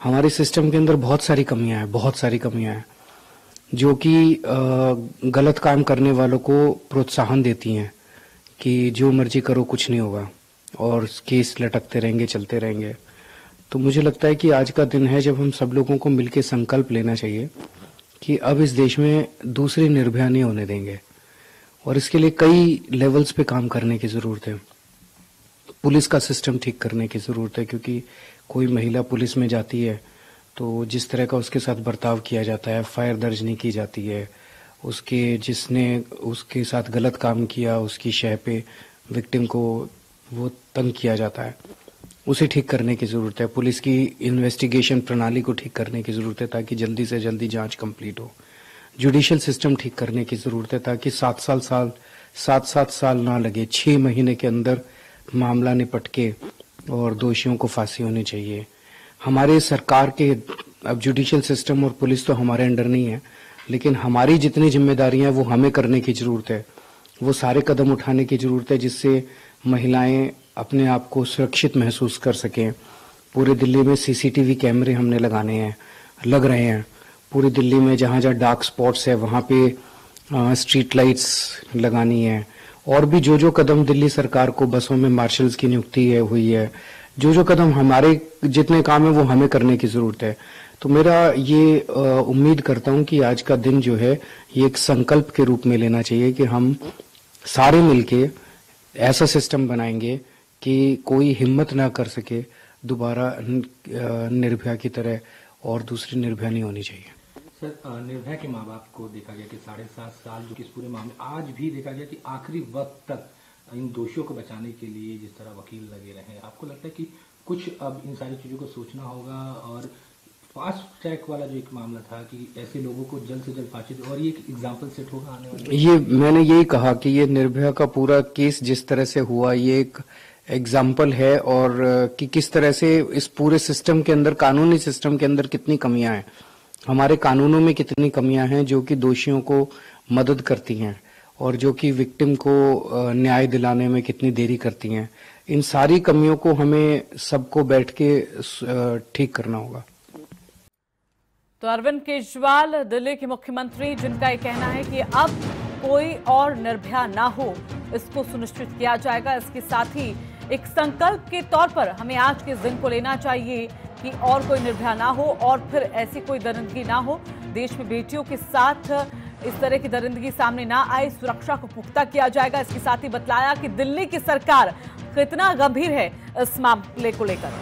हमारे सिस्टम के अंदर बहुत सारी कमियाँ हैं, बहुत सारी कमियाँ हैं, जो कि गलत काम करने वालों को प्रोत्साहन देती हैं कि जो मर्ज़ी करो, कुछ नहीं होगा और केस लटकते रहेंगे, चलते रहेंगे। तो मुझे लगता है कि आज का दिन है जब हम सब लोगों को मिलकर संकल्प लेना चाहिए कि अब इस देश में दूसरे निर्भया नहीं होने देंगे और इसके लिए कई लेवल्स पे काम करने की ज़रूरत है। पुलिस का सिस्टम ठीक करने की ज़रूरत है, क्योंकि कोई महिला पुलिस में जाती है तो जिस तरह का उसके साथ बर्ताव किया जाता है फायर दर्ज नहीं की जाती है, उसके जिसने उसके साथ गलत काम किया, उसकी शह पे विक्टिम को वो तंग किया जाता है, उसे ठीक करने की ज़रूरत है। पुलिस की इन्वेस्टिगेशन प्रणाली को ठीक करने की ज़रूरत है, ताकि जल्दी से जल्दी जाँच कंप्लीट हो। जुडिशियल सिस्टम ठीक करने की ज़रूरत है, ताकि सात साल साल, सात सात साल ना लगे, छह महीने के अंदर मामला निपट के और दोषियों को फांसी होनी चाहिए। हमारे सरकार के, अब जुडिशियल सिस्टम और पुलिस तो हमारे अंडर नहीं है, लेकिन हमारी जितनी जिम्मेदारियाँ वो हमें करने की ज़रूरत है। वो सारे कदम उठाने की ज़रूरत है, जिससे महिलाएँ अपने आप को सुरक्षित महसूस कर सकें। पूरे दिल्ली में सीसीटीवी कैमरे हमने लगाने हैं, लग रहे हैं। पूरी दिल्ली में जहाँ जहाँ डार्क स्पॉट्स है, वहाँ पे स्ट्रीट लाइट्स लगानी है। और भी जो जो कदम दिल्ली सरकार को बसों में मार्शल्स की नियुक्ति है, हुई है जो जो कदम हमारे जितने काम है वो हमें करने की ज़रूरत है। तो मेरा ये उम्मीद करता हूँ कि आज का दिन जो है, ये एक संकल्प के रूप में लेना चाहिए कि हम सारे मिलके ऐसा सिस्टम बनाएँगे कि कोई हिम्मत ना कर सके, दोबारा निर्भया की तरह और दूसरी निर्भया नहीं होनी चाहिए। सर निर्भया के माँ बाप को देखा गया कि साढ़े सात साल जो इस पूरे मामले, आज भी देखा गया कि आखिरी वक्त तक इन दोषियों को बचाने के लिए जिस तरह वकील लगे रहे आपको लगता है कि कुछ अब इन सारी चीज़ों को सोचना होगा? और फास्ट ट्रैक वाला जो एक मामला था कि ऐसे लोगों को जल्द से जल्द फांसी और ये एक एग्ज़ाम्पल सेट होगा आने वाले ये मैंने यही कहा कि ये निर्भया का पूरा केस जिस तरह से हुआ, ये एक एग्ज़ाम्पल है और कि किस तरह से इस पूरे सिस्टम के अंदर, कानूनी सिस्टम के अंदर कितनी कमियाँ हैं। हमारे कानूनों में कितनी कमियाँ हैं जो कि दोषियों को मदद करती हैं और जो कि विक्टिम को न्याय दिलाने में कितनी देरी करती हैं। इन सारी कमियों को हमें सबको बैठ के ठीक करना होगा। तो अरविंद केजरीवाल, दिल्ली के मुख्यमंत्री, जिनका ये कहना है कि अब कोई और निर्भया ना हो, इसको सुनिश्चित किया जाएगा। इसके साथ ही एक संकल्प के तौर पर हमें आज के दिन को लेना चाहिए कि और कोई निर्भया ना हो और फिर ऐसी कोई दरिंदगी ना हो। देश में बेटियों के साथ इस तरह की दरिंदगी सामने ना आए, सुरक्षा को पुख्ता किया जाएगा। इसके साथ ही बतलाया कि दिल्ली की सरकार कितना गंभीर है इस मामले को लेकर।